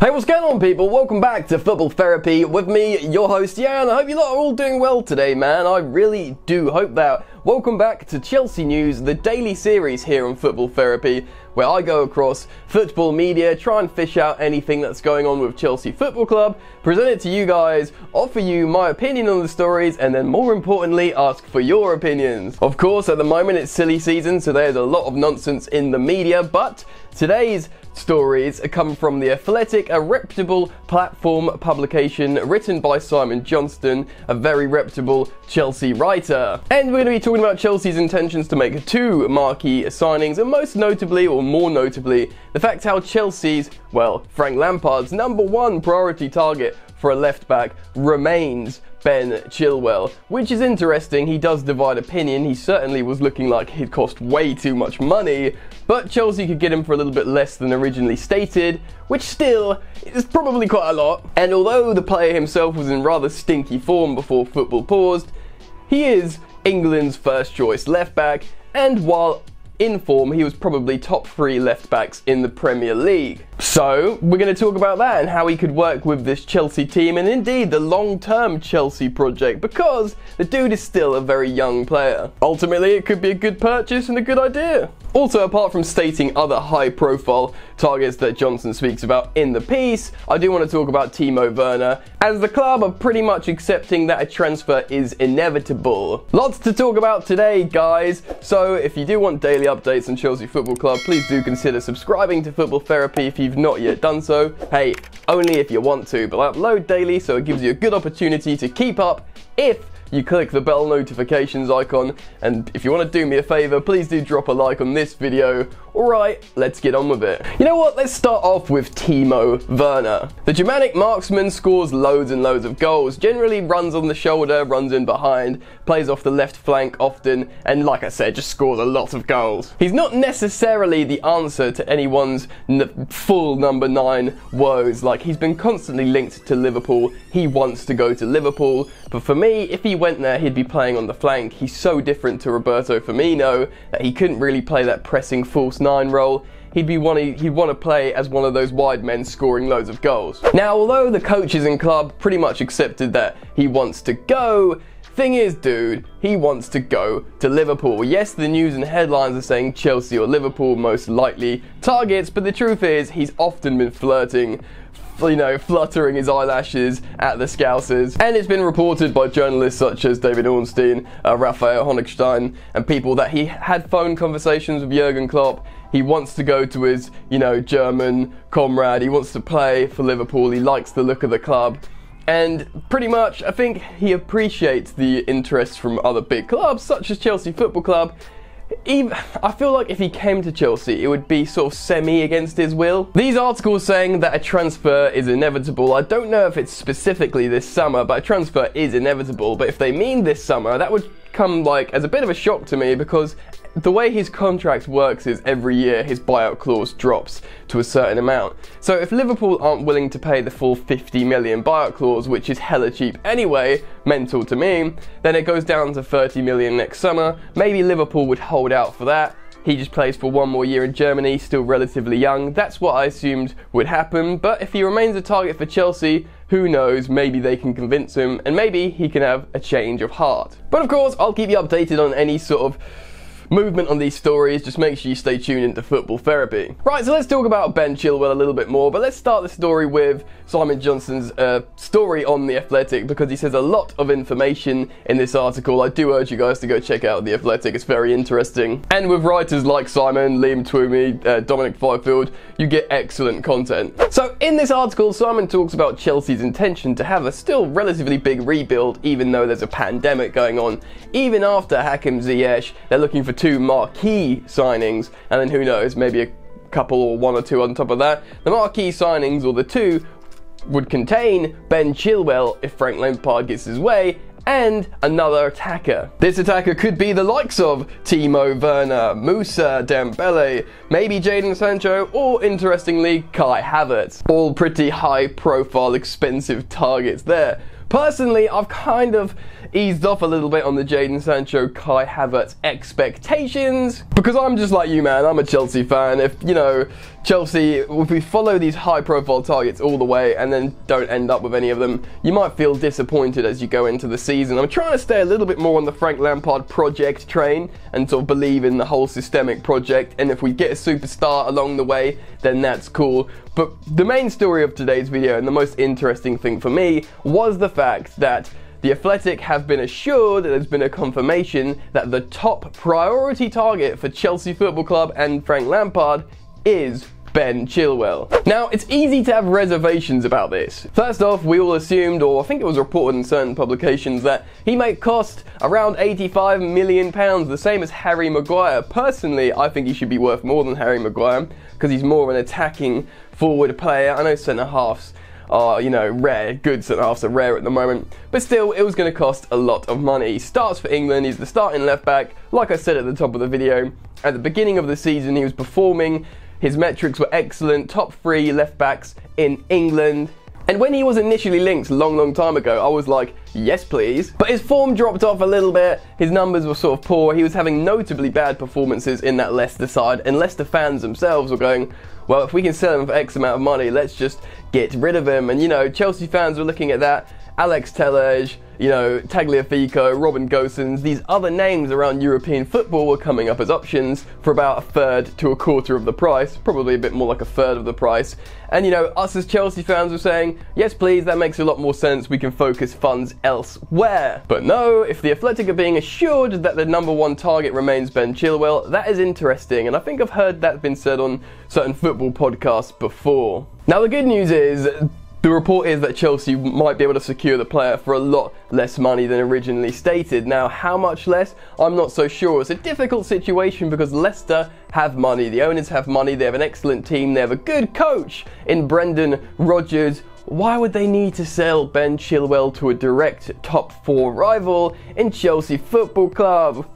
Hey, what's going on, people? Welcome back to Football Therapy with me, your host, Yan. I hope you lot are all doing well today, man. I really do hope that. Welcome back to Chelsea News, the daily series here on Football Therapy, where I go across football media, try and fish out anything that's going on with Chelsea Football Club, present it to you guys, offer you my opinion on the stories, and then more importantly, ask for your opinions. Of course, at the moment it's silly season, so there's a lot of nonsense in the media, but today's stories come from The Athletic, a reputable platform publication written by Simon Johnson, a very reputable Chelsea writer. And we're going to be talking about Chelsea's intentions to make two marquee signings, and most notably, or more notably, the fact how Chelsea's, well, Frank Lampard's number one priority target for a left back remains Ben Chilwell, which is interesting. He does divide opinion. He certainly was looking like he'd cost way too much money, but Chelsea could get him for a little bit less than originally stated, which still is probably quite a lot. And although the player himself was in rather stinky form before football paused, he is England's first choice left back, and while in form, he was probably top three left backs in the Premier League. So, we're going to talk about that and how he could work with this Chelsea team and indeed the long term Chelsea project because the dude is still a very young player. Ultimately, it could be a good purchase and a good idea. Also, apart from stating other high profile targets that Johnson speaks about in the piece, I do want to talk about Timo Werner, as the club are pretty much accepting that a transfer is inevitable. Lots to talk about today, guys, so if you do want daily updates on Chelsea Football Club, please do consider subscribing to Football Therapy if you've not yet done so. Hey, only if you want to, but I upload daily so it gives you a good opportunity to keep up if you click the bell notifications icon. And if you want to do me a favor, please do drop a like on this video. Alright, let's get on with it. You know what? Let's start off with Timo Werner. The Germanic marksman scores loads and loads of goals, generally runs on the shoulder, runs in behind, plays off the left flank often, and like I said, just scores a lot of goals. He's not necessarily the answer to anyone's full number nine woes. Like, he's been constantly linked to Liverpool. He wants to go to Liverpool. But for me, if he went there, he'd be playing on the flank. He's so different to Roberto Firmino that he couldn't really play that pressing false nine role he'd be one he'd want to play as one of those wide men scoring loads of goals. Now, although the coaches and club pretty much accepted that he wants to go, thing is, dude, he wants to go to Liverpool. Yes, the news and headlines are saying Chelsea or Liverpool most likely targets, but the truth is he's often been flirting you know, fluttering his eyelashes at the Scousers. And it's been reported by journalists such as David Ornstein, uh, Raphael Honigstein, and people that he had phone conversations with Jurgen Klopp. He wants to go to his, you know, German comrade. He wants to play for Liverpool. He likes the look of the club. And pretty much, I think he appreciates the interest from other big clubs, such as Chelsea Football Club, even, I feel like if he came to Chelsea, it would be sort of semi against his will. These articles saying that a transfer is inevitable, I don't know if it's specifically this summer, but a transfer is inevitable. But if they mean this summer, that would come like as a bit of a shock to me because the way his contract works is every year his buyout clause drops to a certain amount. So if Liverpool aren't willing to pay the full 50 million buyout clause, which is hella cheap anyway, mental to me, then it goes down to 30 million next summer. Maybe Liverpool would hold out for that. He just plays for one more year in Germany, still relatively young. That's what I assumed would happen. But if he remains a target for Chelsea, who knows, maybe they can convince him and maybe he can have a change of heart. But of course, I'll keep you updated on any sort of movement on these stories, just make sure you stay tuned into football therapy. Right, so let's talk about Ben Chilwell a little bit more, but let's start the story with Simon Johnson's uh, story on The Athletic because he says a lot of information in this article. I do urge you guys to go check out The Athletic, it's very interesting. And with writers like Simon, Liam Twomey, uh, Dominic Fifield, you get excellent content. So in this article, Simon talks about Chelsea's intention to have a still relatively big rebuild even though there's a pandemic going on. Even after Hakim Ziyech, they're looking for two marquee signings, and then who knows, maybe a couple or one or two on top of that. The marquee signings, or the two, would contain Ben Chilwell if Frank Lampard gets his way, and another attacker. This attacker could be the likes of Timo Werner, Moussa Dembele, maybe Jadon Sancho, or interestingly, Kai Havertz. All pretty high profile, expensive targets there. Personally, I've kind of eased off a little bit on the Jadon Sancho, Kai Havertz expectations. Because I'm just like you, man. I'm a Chelsea fan. If, you know, Chelsea, if we follow these high profile targets all the way and then don't end up with any of them, you might feel disappointed as you go into the season. I'm trying to stay a little bit more on the Frank Lampard project train and sort of believe in the whole systemic project. And if we get a superstar along the way, then that's cool. But the main story of today's video and the most interesting thing for me was the fact that the Athletic have been assured, that there's been a confirmation that the top priority target for Chelsea Football Club and Frank Lampard is Ben Chilwell. Now, it's easy to have reservations about this. First off, we all assumed, or I think it was reported in certain publications, that he might cost around 85 million pounds, the same as Harry Maguire. Personally, I think he should be worth more than Harry Maguire, because he's more of an attacking forward player. I know centre halves are, you know, rare. goods centre halves are rare at the moment. But still, it was going to cost a lot of money. He starts for England, he's the starting left back. Like I said at the top of the video, at the beginning of the season, he was performing. His metrics were excellent, top three left backs in England. And when he was initially linked a long, long time ago, I was like, yes, please. But his form dropped off a little bit. His numbers were sort of poor. He was having notably bad performances in that Leicester side. And Leicester fans themselves were going, well, if we can sell him for X amount of money, let's just get rid of him. And, you know, Chelsea fans were looking at that. Alex Telles, you know, Tagliafico, Robin Gosens, these other names around European football were coming up as options for about a third to a quarter of the price, probably a bit more like a third of the price. And you know, us as Chelsea fans were saying, yes please, that makes a lot more sense, we can focus funds elsewhere. But no, if the Athletic are being assured that the number one target remains Ben Chilwell, that is interesting, and I think I've heard that been said on certain football podcasts before. Now the good news is, the report is that Chelsea might be able to secure the player for a lot less money than originally stated. Now, how much less? I'm not so sure. It's a difficult situation because Leicester have money. The owners have money. They have an excellent team. They have a good coach in Brendan Rodgers. Why would they need to sell Ben Chilwell to a direct top four rival in Chelsea Football Club?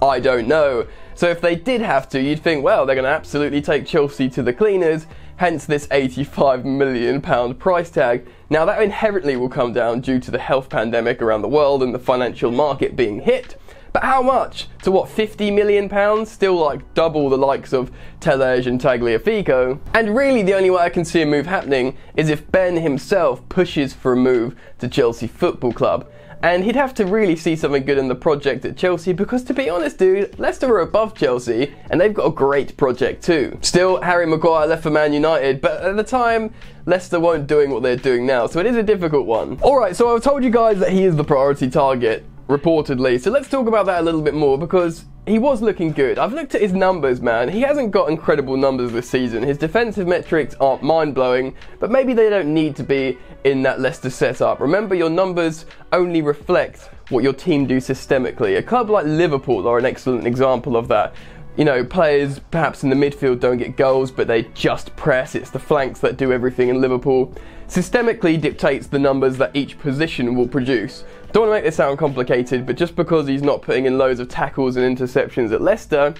I don't know. So if they did have to, you'd think, well, they're going to absolutely take Chelsea to the cleaners hence this 85 million pound price tag. Now that inherently will come down due to the health pandemic around the world and the financial market being hit. But how much? To what, 50 million pounds? Still like double the likes of Telles and Tagliafico. And really the only way I can see a move happening is if Ben himself pushes for a move to Chelsea Football Club and he'd have to really see something good in the project at Chelsea because to be honest dude, Leicester are above Chelsea and they've got a great project too. Still, Harry Maguire left for Man United, but at the time, Leicester weren't doing what they're doing now, so it is a difficult one. Alright, so I've told you guys that he is the priority target, reportedly, so let's talk about that a little bit more because he was looking good. I've looked at his numbers, man. He hasn't got incredible numbers this season. His defensive metrics aren't mind blowing, but maybe they don't need to be in that Leicester setup. Remember, your numbers only reflect what your team do systemically. A club like Liverpool are an excellent example of that. You know, players perhaps in the midfield don't get goals, but they just press. It's the flanks that do everything in Liverpool. Systemically dictates the numbers that each position will produce. Don't want to make this sound complicated, but just because he's not putting in loads of tackles and interceptions at Leicester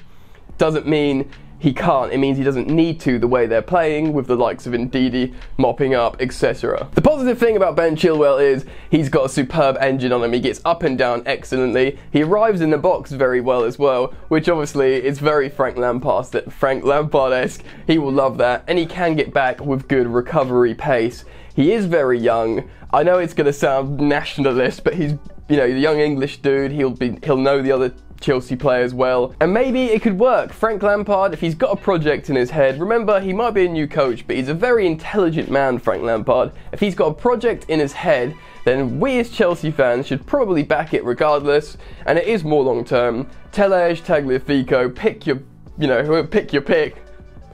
doesn't mean he can't. It means he doesn't need to the way they're playing with the likes of Ndidi mopping up, etc. The positive thing about Ben Chilwell is he's got a superb engine on him. He gets up and down excellently. He arrives in the box very well as well, which obviously is very Frank Lampard, Frank Lampard-esque. He will love that, and he can get back with good recovery pace. He is very young. I know it's going to sound nationalist, but he's you know, the young English dude. He'll be he'll know the other Chelsea play as well. And maybe it could work. Frank Lampard, if he's got a project in his head, remember he might be a new coach, but he's a very intelligent man, Frank Lampard. If he's got a project in his head, then we as Chelsea fans should probably back it regardless. And it is more long term. Telles, Tagliafico, pick your, you know, pick your pick.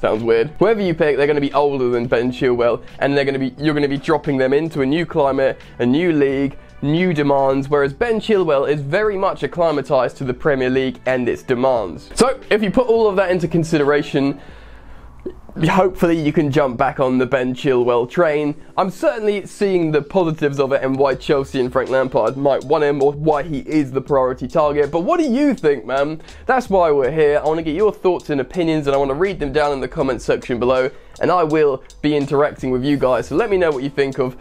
Sounds weird. Whoever you pick, they're going to be older than Ben Chilwell, and they're going to be you're going to be dropping them into a new climate, a new league, new demands, whereas Ben Chilwell is very much acclimatized to the Premier League and its demands. So, if you put all of that into consideration, hopefully you can jump back on the Ben Chilwell train. I'm certainly seeing the positives of it and why Chelsea and Frank Lampard might want him or why he is the priority target. But what do you think, man? That's why we're here. I want to get your thoughts and opinions and I want to read them down in the comment section below and I will be interacting with you guys. So let me know what you think of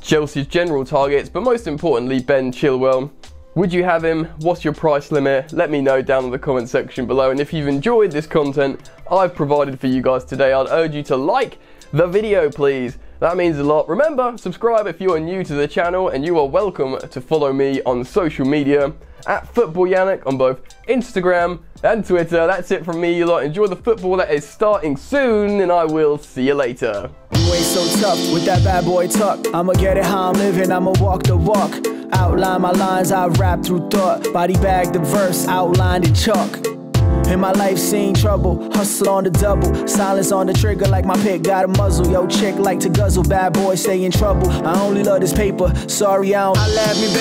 Chelsea's general targets, but most importantly, Ben Chilwell. Would you have him? What's your price limit? Let me know down in the comment section below. And if you've enjoyed this content I've provided for you guys today, I'd urge you to like the video, please. That means a lot. Remember, subscribe if you are new to the channel, and you are welcome to follow me on social media at Football Yannick on both Instagram and Twitter. That's it from me. You lot enjoy the football that is starting soon, and I will see you later. So tough with that bad boy tuck. I'ma get it how I'm living, I'ma walk the walk. Outline my lines, I rap through thought. Body bag the verse, outlined in chalk. In my life, seen trouble, hustle on the double, silence on the trigger like my pick got a muzzle. Yo, chick like to guzzle, bad boy stay in trouble. I only love this paper, sorry I don't. I love me, baby.